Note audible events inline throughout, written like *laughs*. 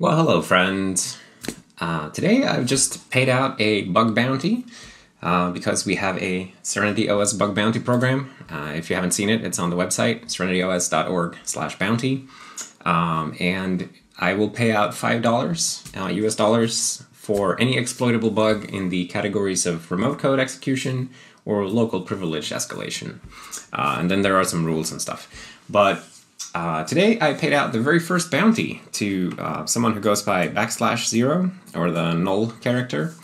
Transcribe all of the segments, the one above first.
Well, hello, friends. Uh, today I've just paid out a bug bounty uh, because we have a Serenity OS bug bounty program. Uh, if you haven't seen it, it's on the website, serenityos.org slash bounty. Um, and I will pay out $5 US uh, dollars for any exploitable bug in the categories of remote code execution or local privilege escalation. Uh, and then there are some rules and stuff. But uh, today I paid out the very first bounty to uh, someone who goes by backslash zero or the null character,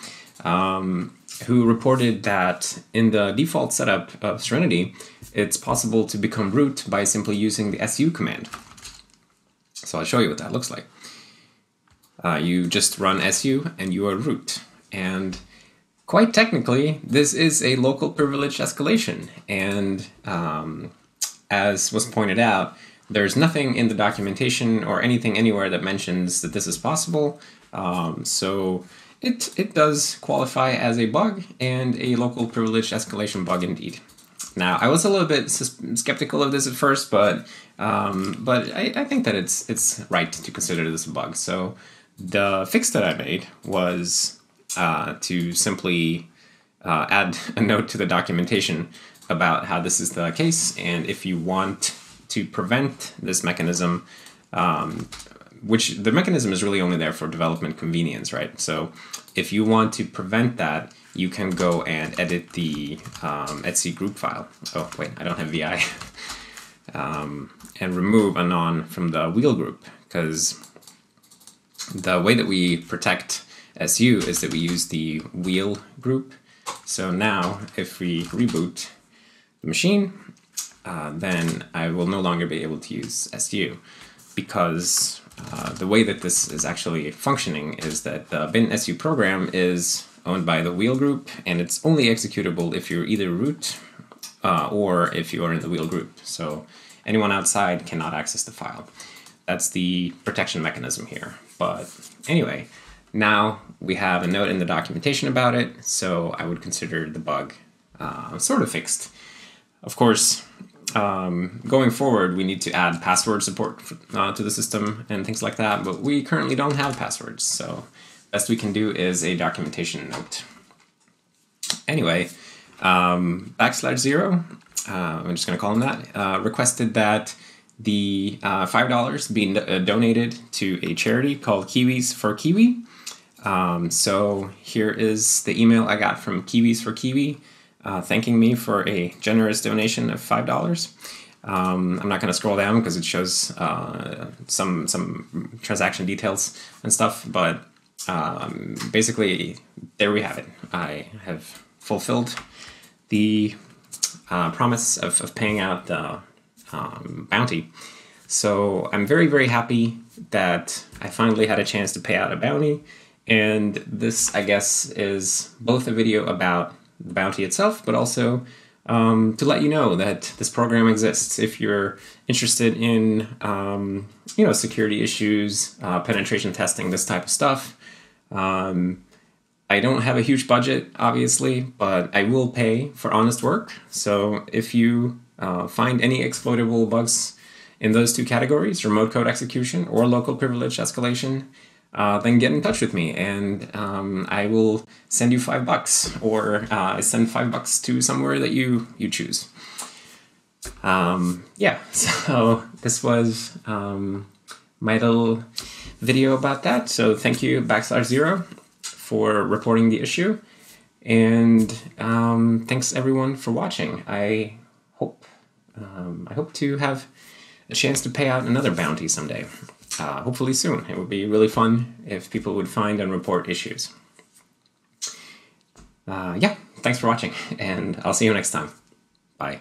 um, who reported that in the default setup of Serenity, it's possible to become root by simply using the su command. So I'll show you what that looks like. Uh, you just run su and you are root. And quite technically, this is a local privilege escalation. And um, as was pointed out, there's nothing in the documentation or anything anywhere that mentions that this is possible. Um, so it, it does qualify as a bug and a local privilege escalation bug indeed. Now, I was a little bit skeptical of this at first, but um, but I, I, think that it's it's right to consider this a bug. So the fix that I made was uh, to simply uh, add *laughs* a note to the documentation about how this is the case, and if you want to prevent this mechanism, um, which the mechanism is really only there for development convenience, right? So if you want to prevent that, you can go and edit the um, etc group file. Oh, wait, I don't have VI. *laughs* um, and remove anon from the wheel group because the way that we protect SU is that we use the wheel group. So now if we reboot the machine, uh, then I will no longer be able to use SU because uh, the way that this is actually functioning is that the bin SU program is owned by the wheel group and it's only executable if you're either root uh, or if you are in the wheel group. So anyone outside cannot access the file. That's the protection mechanism here. But anyway, now we have a note in the documentation about it, so I would consider the bug uh, sort of fixed. Of course, um, going forward, we need to add password support uh, to the system and things like that, but we currently don't have passwords, so best we can do is a documentation note. Anyway, um, backslash zero, uh, I'm just going to call him that, uh, requested that the uh, $5 be uh, donated to a charity called Kiwis for Kiwi. Um, so here is the email I got from Kiwis for Kiwi uh, thanking me for a generous donation of five dollars. Um, I'm not going to scroll down because it shows uh, some some transaction details and stuff, but um, basically there we have it. I have fulfilled the uh, promise of, of paying out the um, bounty. So I'm very very happy that I finally had a chance to pay out a bounty. And this, I guess, is both a video about the bounty itself, but also um, to let you know that this program exists. If you're interested in, um, you know, security issues, uh, penetration testing, this type of stuff. Um, I don't have a huge budget, obviously, but I will pay for honest work. So if you uh, find any exploitable bugs in those two categories, remote code execution or local privilege escalation, uh, then get in touch with me and um, I will send you five bucks or uh, send five bucks to somewhere that you you choose. Um, yeah, *laughs* so this was um, my little video about that. So thank you backslash zero for reporting the issue, and um, thanks everyone for watching. I hope um, I hope to have a chance to pay out another bounty someday uh, hopefully soon. It would be really fun if people would find and report issues. Uh, yeah, thanks for watching, and I'll see you next time. Bye.